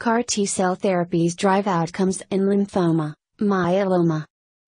CAR T cell therapies drive outcomes in lymphoma, myeloma.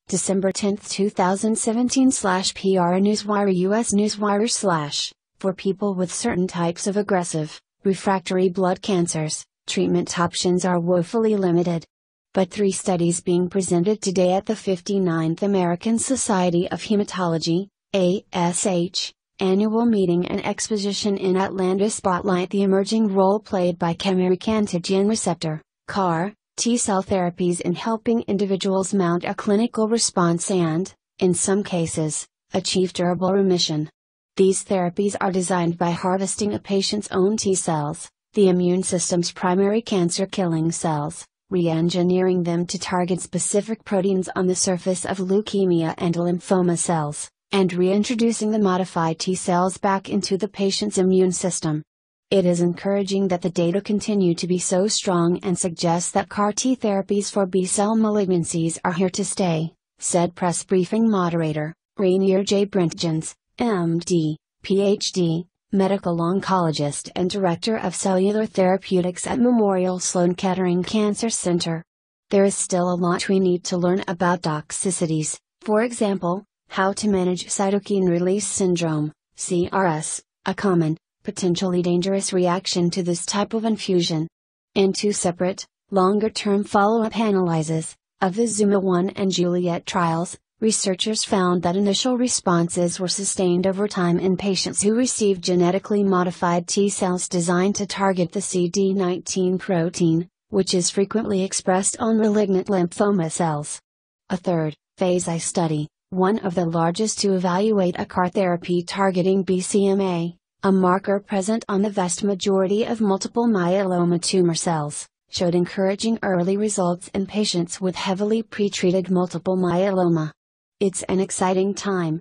December 10, 2017 slash PR Newswire US Newswire slash. For people with certain types of aggressive, refractory blood cancers, treatment options are woefully limited. But three studies being presented today at the 59th American Society of Hematology, ASH, annual meeting and exposition in Atlanta spotlight the emerging role played by chimeric antigen receptor, CAR, T cell therapies in helping individuals mount a clinical response and, in some cases, achieve durable remission. These therapies are designed by harvesting a patient's own T cells, the immune system's primary cancer killing cells, re engineering them to target specific proteins on the surface of leukemia and lymphoma cells, and reintroducing the modified T cells back into the patient's immune system. It is encouraging that the data continue to be so strong and suggests that CAR T therapies for B cell malignancies are here to stay, said press briefing moderator, Renier J. Brentjens, MD, PhD, medical oncologist and director of cellular therapeutics at Memorial Sloan Kettering Cancer Center. There is still a lot we need to learn about toxicities, for example, how to manage cytokine release syndrome, CRS, a common, potentially dangerous reaction to this type of infusion. In two separate, longer term follow up analyses, of the Zuma 1 and Juliet trials, researchers found that initial responses were sustained over time in patients who received genetically modified T cells designed to target the CD19 protein, which is frequently expressed on malignant lymphoma cells. A third, phase I study, one of the largest to evaluate a CAR therapy targeting BCMA, a marker present on the vast majority of multiple myeloma tumor cells, showed encouraging early results in patients with heavily pretreated multiple myeloma. It's an exciting time.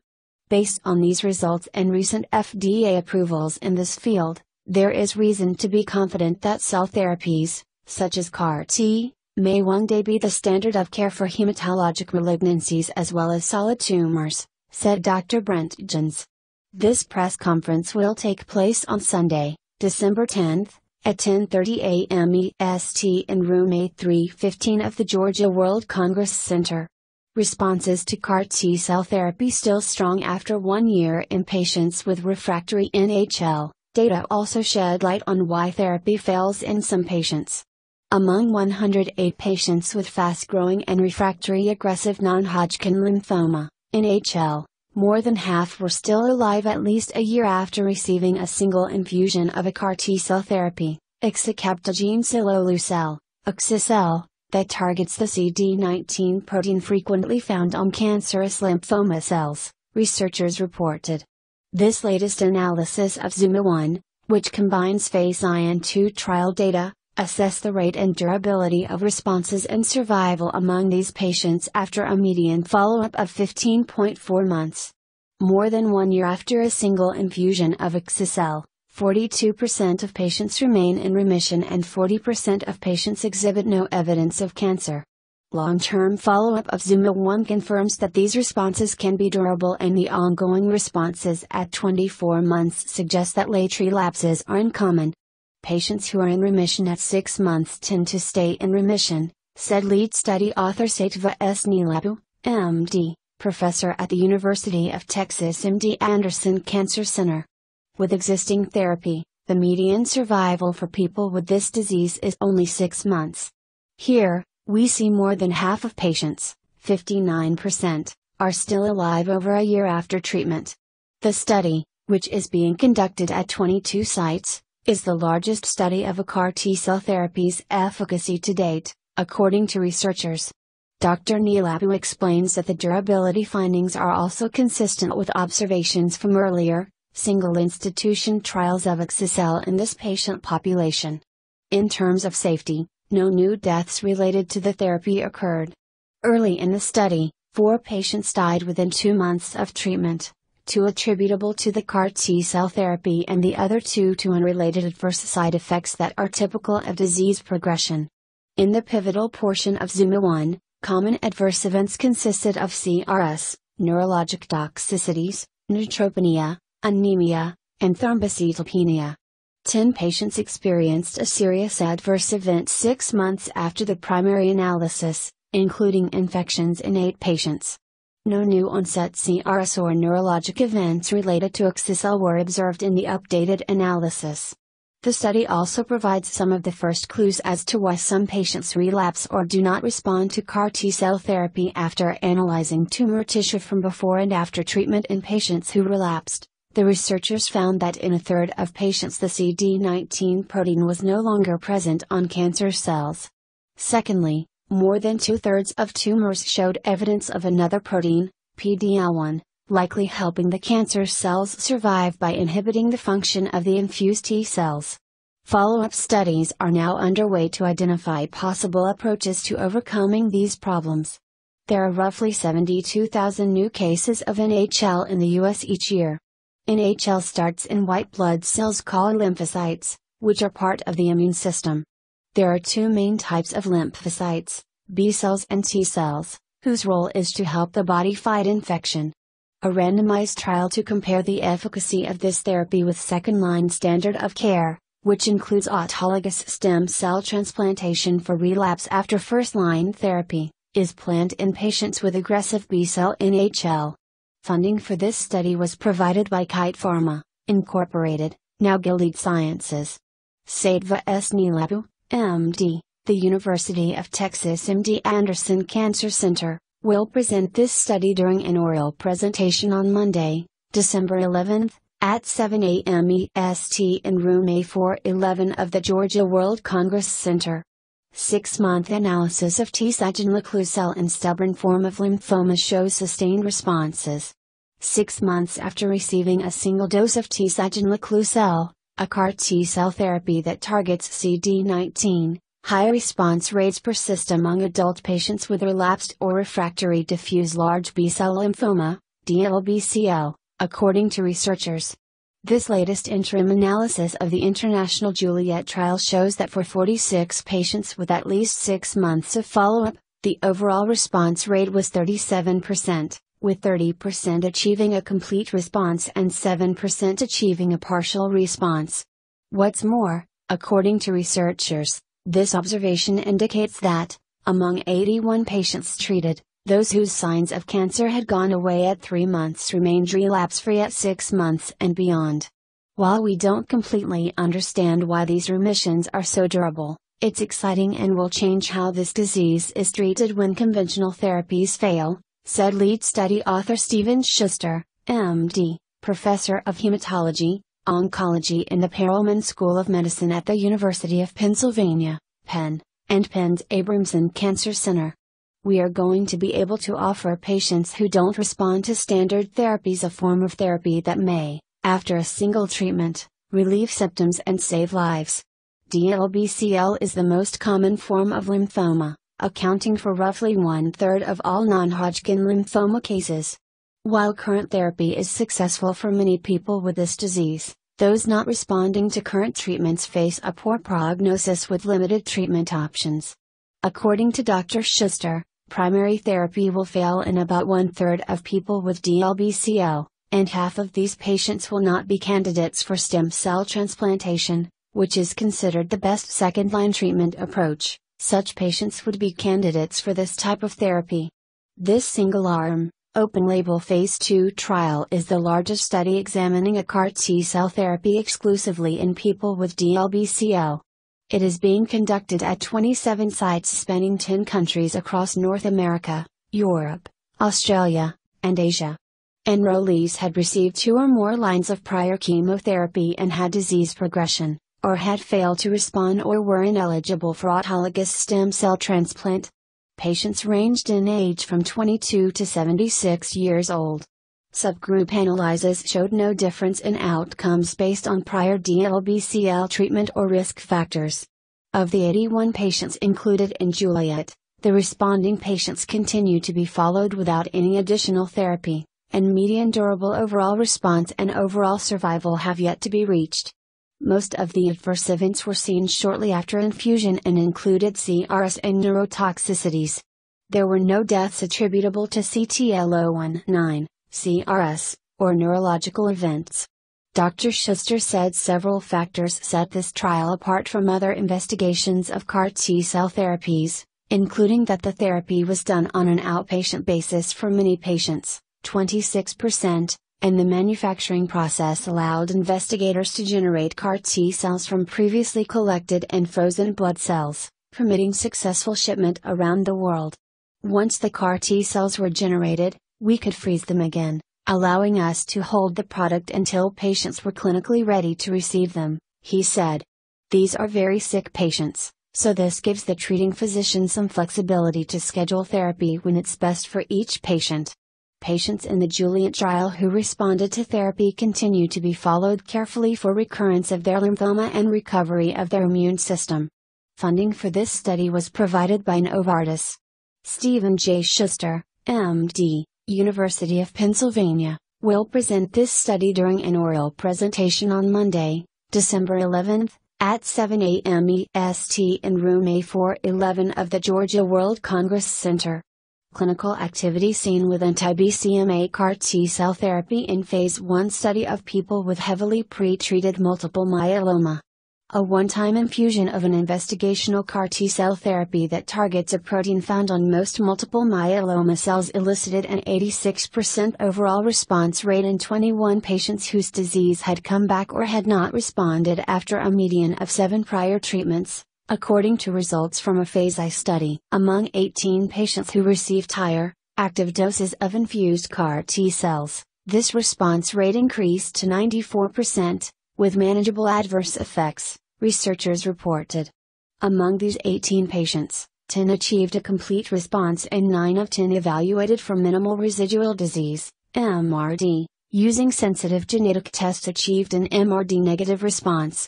Based on these results and recent FDA approvals in this field, there is reason to be confident that cell therapies, such as CAR T, may one day be the standard of care for hematologic malignancies as well as solid tumors, said Dr. Brentjens. This press conference will take place on Sunday, December 10th, at 10:30 a.m. EST in room A315 of the Georgia World Congress Center. Responses to CAR T cell therapy still strong after one year in patients with refractory NHL. Data also shed light on why therapy fails in some patients. Among 108 patients with fast growing and refractory aggressive non Hodgkin lymphoma, NHL, more than half were still alive at least a year after receiving a single infusion of a CAR T cell therapy, axicabtagene ciloleucel, Axicel, that targets the CD19 protein frequently found on cancerous lymphoma cells, researchers reported. This latest analysis of Zuma 1, which combines phase I and II trial data, assess the rate and durability of responses and survival among these patients after a median follow up of 15.4 months. More than one year after a single infusion of Axicel, 42% of patients remain in remission and 40% of patients exhibit no evidence of cancer. Long term follow up of Zuma 1 confirms that these responses can be durable and the ongoing responses at 24 months suggest that late relapses are uncommon, Patients who are in remission at 6 months tend to stay in remission, said lead study author Sattva S. Neelapu, MD, professor at the University of Texas MD Anderson Cancer Center. With existing therapy, the median survival for people with this disease is only 6 months. Here, we see more than half of patients, 59%, are still alive over a year after treatment. The study, which is being conducted at 22 sites, is the largest study of a CAR T cell therapy's efficacy to date, according to researchers. Dr. Neelapu explains that the durability findings are also consistent with observations from earlier, single institution trials of Axicel in this patient population. In terms of safety, no new deaths related to the therapy occurred. Early in the study, four patients died within two months of treatment two attributable to the CAR T cell therapy and the other two to unrelated adverse side effects that are typical of disease progression. In the pivotal portion of Zuma 1, common adverse events consisted of CRS, neurologic toxicities, neutropenia, anemia, and thrombocytopenia. 10 patients experienced a serious adverse event six months after the primary analysis, including infections in 8 patients. No new onset CRS or neurologic events related to axi-cel were observed in the updated analysis. The study also provides some of the first clues as to why some patients relapse or do not respond to CAR T cell therapy after analyzing tumor tissue from before and after treatment in patients who relapsed. The researchers found that in a third of patients the CD19 protein was no longer present on cancer cells. Secondly, more than two thirds of tumors showed evidence of another protein, PDL1, likely helping the cancer cells survive by inhibiting the function of the infused T cells. Follow up studies are now underway to identify possible approaches to overcoming these problems. There are roughly 72,000 new cases of NHL in the US each year. NHL starts in white blood cells called lymphocytes, which are part of the immune system. There are two main types of lymphocytes B cells and T cells, whose role is to help the body fight infection. A randomized trial to compare the efficacy of this therapy with second line standard of care, which includes autologous stem cell transplantation for relapse after first line therapy, is planned in patients with aggressive B cell NHL. Funding for this study was provided by Kite Pharma, Incorporated, now Gilead Sciences. Sattva S. Neelapu, MD, the University of Texas MD Anderson Cancer Center, will present this study during an oral presentation on Monday, December 11, at 7 a.m. EST in room A411 of the Georgia World Congress Center. Six month analysis of tisagenlecleucel in stubborn form of lymphoma shows sustained responses. Six months after receiving a single dose of tisagenlecleucel, a CAR T cell therapy that targets CD19, High response rates persist among adult patients with relapsed or refractory diffuse large B cell lymphoma, DLBCL, according to researchers. This latest interim analysis of the International Juliet trial shows that for 46 patients with at least 6 months of follow up, the overall response rate was 37%, with 30% achieving a complete response and 7% achieving a partial response. What's more, according to researchers, this observation indicates that, among 81 patients treated, those whose signs of cancer had gone away at 3 months remained relapse free at 6 months and beyond. While we don't completely understand why these remissions are so durable, it's exciting and will change how this disease is treated when conventional therapies fail, said lead study author Stephen Schuster, MD, professor of hematology, Oncology in the Perelman School of Medicine at the University of Pennsylvania, Penn, and Penn's Abramson Cancer Center. We are going to be able to offer patients who don't respond to standard therapies a form of therapy that may, after a single treatment, relieve symptoms and save lives. DLBCL is the most common form of lymphoma, accounting for roughly one third of all non Hodgkin lymphoma cases. While current therapy is successful for many people with this disease, those not responding to current treatments face a poor prognosis with limited treatment options. According to Dr. Schuster, primary therapy will fail in about one third of people with DLBCL, and half of these patients will not be candidates for stem cell transplantation, which is considered the best second line treatment approach. Such patients would be candidates for this type of therapy. This single arm, Open label phase 2 trial is the largest study examining a CAR T cell therapy exclusively in people with DLBCL. It is being conducted at 27 sites spanning 10 countries across North America, Europe, Australia, and Asia. Enrollees had received two or more lines of prior chemotherapy and had disease progression, or had failed to respond or were ineligible for autologous stem cell transplant, Patients ranged in age from 22 to 76 years old. Subgroup analyses showed no difference in outcomes based on prior DLBCL treatment or risk factors. Of the 81 patients included in Juliet, the responding patients continue to be followed without any additional therapy, and median durable overall response and overall survival have yet to be reached. Most of the adverse events were seen shortly after infusion and included CRS and neurotoxicities. There were no deaths attributable to CTL019, CRS, or neurological events. Dr. Schuster said several factors set this trial apart from other investigations of CAR T cell therapies, including that the therapy was done on an outpatient basis for many patients, 26%, and the manufacturing process allowed investigators to generate CAR T cells from previously collected and frozen blood cells, permitting successful shipment around the world. Once the CAR T cells were generated, we could freeze them again allowing us to hold the product until patients were clinically ready to receive them, he said. These are very sick patients, so this gives the treating physician some flexibility to schedule therapy when it's best for each patient. Patients in the Juliet trial who responded to therapy continue to be followed carefully for recurrence of their lymphoma and recovery of their immune system. Funding for this study was provided by Novartis. Stephen J. Schuster, MD, University of Pennsylvania, will present this study during an oral presentation on Monday, December 11, at 7 a.m. EST in room A411 of the Georgia World Congress Center. Clinical activity seen with anti-BCMA CAR T cell therapy in phase 1 study of people with heavily pre-treated multiple myeloma. A one-time infusion of an investigational CAR T-cell therapy that targets a protein found on most multiple myeloma cells elicited an 86% overall response rate in 21 patients whose disease had come back or had not responded after a median of 7 prior treatments, according to results from a phase I study. Among 18 patients who received higher, active doses of infused CAR T cells, this response rate increased to 94%, with manageable adverse effects, researchers reported. Among these 18 patients, 10 achieved a complete response and 9 of 10 evaluated for minimal residual disease, MRD, using sensitive genetic tests achieved an MRD negative response.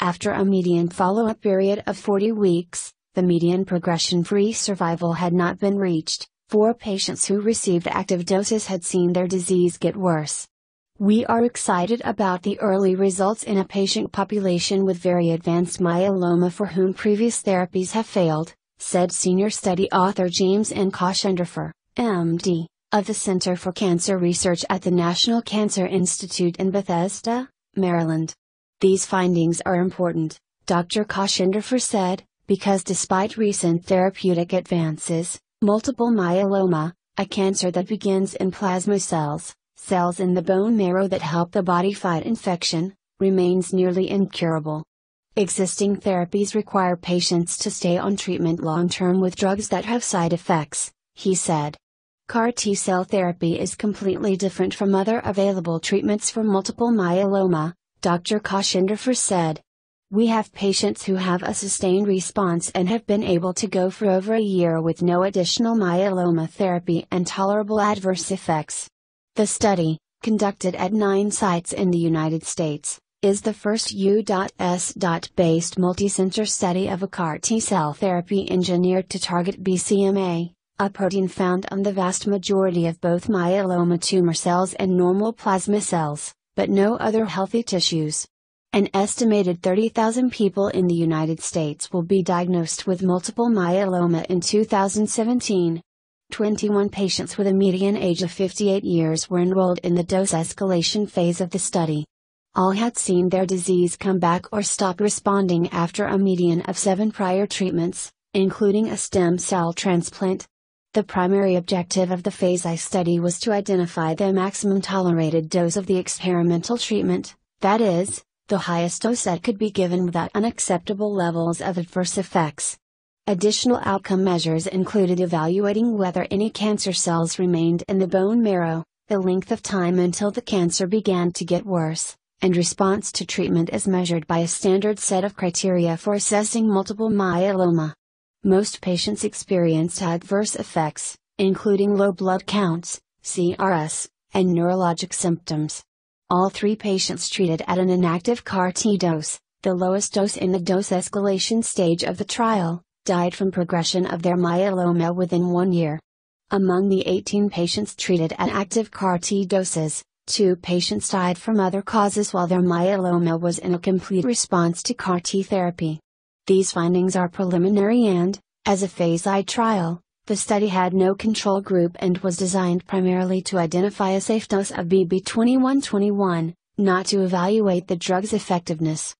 After a median follow up period of 40 weeks, the median progression free survival had not been reached. Four patients who received active doses had seen their disease get worse. We are excited about the early results in a patient population with very advanced myeloma for whom previous therapies have failed, said senior study author James N. Kochenderfer, MD, of the Center for Cancer Research at the National Cancer Institute in Bethesda, Maryland. These findings are important, Dr. Kochenderfer said, because despite recent therapeutic advances, multiple myeloma, a cancer that begins in plasma cells, cells in the bone marrow that help the body fight infection, remains nearly incurable. Existing therapies require patients to stay on treatment long term with drugs that have side effects, he said. CAR T cell therapy is completely different from other available treatments for multiple myeloma, Dr. Kochenderfer said. We have patients who have a sustained response and have been able to go for over a year with no additional myeloma therapy and tolerable adverse effects. The study, conducted at nine sites in the United States, is the first U.S. based multicenter study of a CAR T cell therapy engineered to target BCMA, a protein found on the vast majority of both myeloma tumor cells and normal plasma cells, but no other healthy tissues. An estimated 30,000 people in the United States will be diagnosed with multiple myeloma in 2017. 21 patients with a median age of 58 years were enrolled in the dose escalation phase of the study. All had seen their disease come back or stop responding after a median of seven prior treatments, including a stem cell transplant. The primary objective of the phase I study was to identify the maximum tolerated dose of the experimental treatment, that is, the highest dose that could be given without unacceptable levels of adverse effects. Additional outcome measures included evaluating whether any cancer cells remained in the bone marrow, the length of time until the cancer began to get worse, and response to treatment as measured by a standard set of criteria for assessing multiple myeloma. Most patients experienced adverse effects, including low blood counts, CRS, and neurologic symptoms. All three patients treated at an inactive CAR T dose, the lowest dose in the dose escalation stage of the trial, died from progression of their myeloma within one year. Among the 18 patients treated at active CAR T doses, two patients died from other causes while their myeloma was in a complete response to CAR T therapy. These findings are preliminary and, as a phase I trial, the study had no control group and was designed primarily to identify a safe dose of BB2121, not to evaluate the drug's effectiveness.